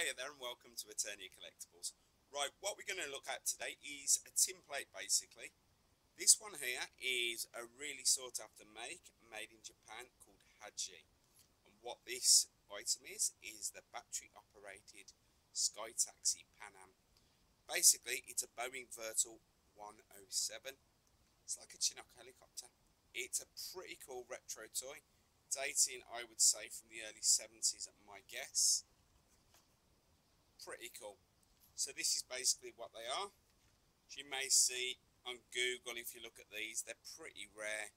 Hiya there and welcome to Eternia Collectables. Right, what we're going to look at today is a tin plate basically. This one here is a really sought after make made in Japan called Haji. And what this item is, is the battery operated Sky Taxi Pan Am. Basically, it's a Boeing Vertol 107. It's like a Chinook helicopter. It's a pretty cool retro toy. Dating, I would say, from the early 70s at my guess pretty cool. So this is basically what they are. As you may see on Google, if you look at these, they're pretty rare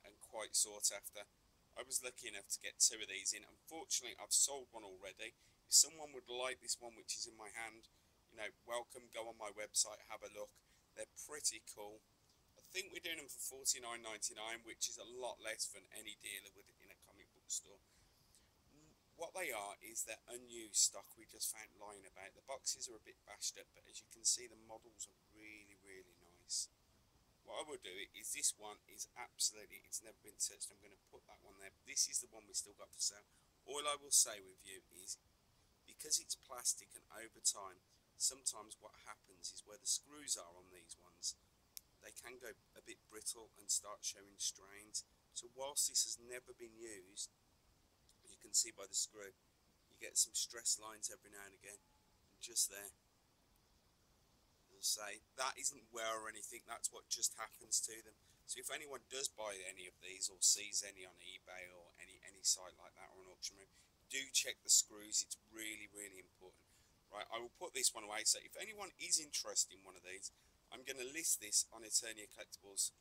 and quite sought after. I was lucky enough to get two of these in. Unfortunately, I've sold one already. If someone would like this one, which is in my hand, you know, welcome, go on my website, have a look. They're pretty cool. I think we're doing them for $49.99, which is a lot less than any dealer would in a comic book store what they are is they're unused stock we just found lying about. The boxes are a bit bashed up, but as you can see, the models are really, really nice. What I will do is this one is absolutely, it's never been touched. I'm going to put that one there. This is the one we still got for sale. All I will say with you is, because it's plastic and over time, sometimes what happens is where the screws are on these ones, they can go a bit brittle and start showing strains. So whilst this has never been used, you can see by the screw you get some stress lines every now and again and just there. As I say that isn't wear or anything that's what just happens to them. So if anyone does buy any of these or sees any on eBay or any any site like that or an auction room do check the screws it's really really important. Right I will put this one away. So if anyone is interested in one of these I'm going to list this on Eternia Collectables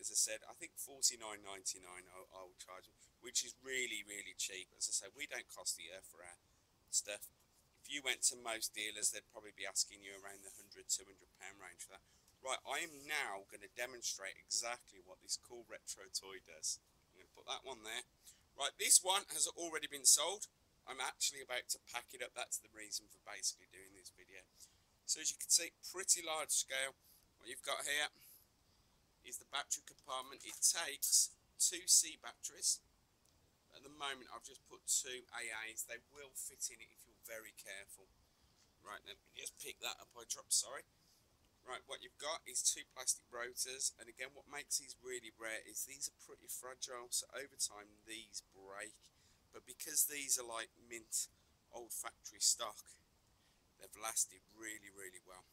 as I said I think 49.99 I'll, I'll charge them which is really really cheap. As I say we don't cost the earth for our stuff. If you went to most dealers they'd probably be asking you around the 100 200 pound range for that. Right I am now going to demonstrate exactly what this cool retro toy does. I'm going to put that one there. Right this one has already been sold. I'm actually about to pack it up. That's the reason for basically doing this video. So as you can see pretty large scale. What you've got here is the battery compartment. It takes two C batteries. At the moment I've just put two AAs. They will fit in it if you're very careful. Right, let me just pick that up. I dropped, sorry. Right, what you've got is two plastic rotors. And again, what makes these really rare is these are pretty fragile. So over time, these break. But because these are like mint old factory stock, they've lasted really, really well.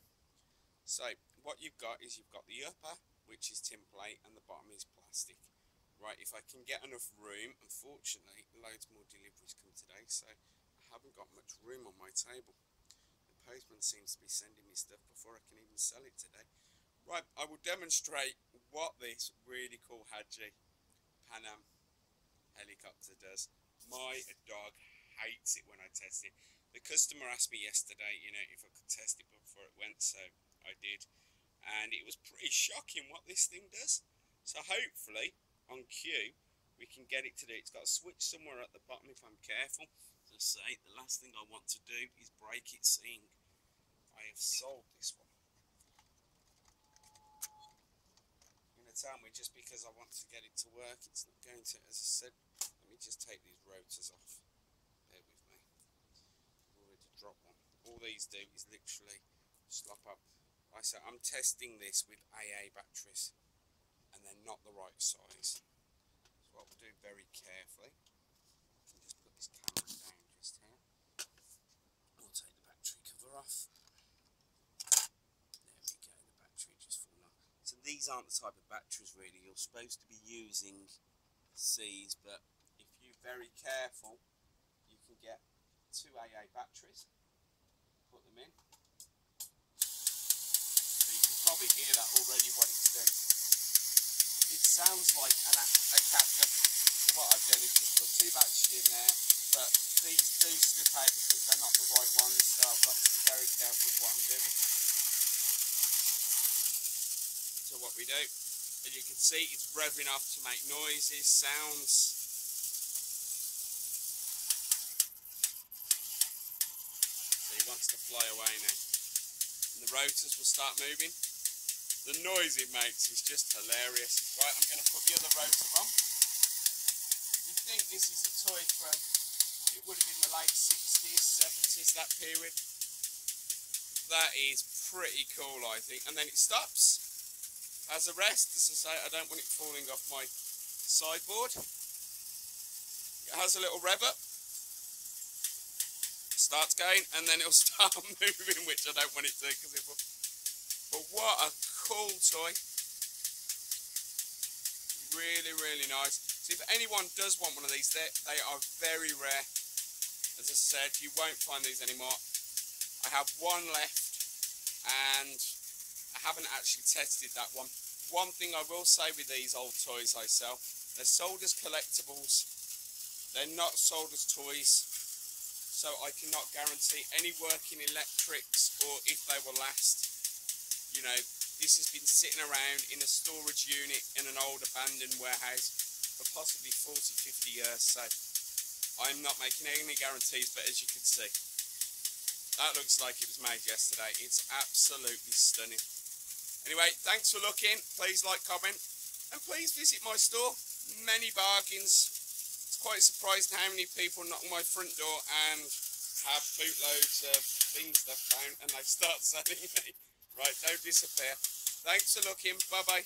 So what you've got is you've got the upper which is tin plate, and the bottom is plastic. Right, if I can get enough room, unfortunately, loads more deliveries come today, so I haven't got much room on my table. The postman seems to be sending me stuff before I can even sell it today. Right, I will demonstrate what this really cool Haji Pan Am helicopter does. My dog hates it when I test it. The customer asked me yesterday, you know, if I could test it before it went, so I did and it was pretty shocking what this thing does. So hopefully on cue we can get it to do. It's got a switch somewhere at the bottom if I'm careful. As I say, the last thing I want to do is break it seeing I have sold this one. You're going to tell me just because I want to get it to work, it's not going to. As I said, let me just take these rotors off. Bear with me. I've already dropped one. All these do is literally slop up I said, I'm testing this with AA batteries and they're not the right size. So what we'll do very carefully, just put this camera down just here. We'll take the battery cover off. There we go, the battery just fallen off. So these aren't the type of batteries really you're supposed to be using C's, but if you're very careful, you can get two AA batteries, put them in, probably hear that already what it's doing. It sounds like an, a captain. So what I've done is just put two batteries in there, but these do slip out because they're not the right ones, so I've got to be very careful with what I'm doing. So what we do, as you can see, it's revving off to make noises, sounds. So he wants to fly away now. And the rotors will start moving. The noise it makes is just hilarious. Right, I'm going to put the other rotor on. You think this is a toy from it would have been the late 60s, 70s, that period. That is pretty cool, I think. And then it stops. As a rest, as I say, I don't want it falling off my sideboard. It has a little rev up. Starts going, and then it'll start moving, which I don't want it to, because it will... But what a cool toy. Really, really nice. So if anyone does want one of these, they, they are very rare. As I said, you won't find these anymore. I have one left, and I haven't actually tested that one. One thing I will say with these old toys I sell, they're sold as collectibles. They're not sold as toys. So I cannot guarantee any working electrics or if they will last. You know, this has been sitting around in a storage unit in an old abandoned warehouse for possibly 40, 50 years. So I'm not making any guarantees, but as you can see, that looks like it was made yesterday. It's absolutely stunning. Anyway, thanks for looking. Please like, comment, and please visit my store. Many bargains. It's quite surprising how many people knock on my front door and have bootloads of things they've found and they start selling me. Right, don't disappear. Thanks for looking. Bye-bye.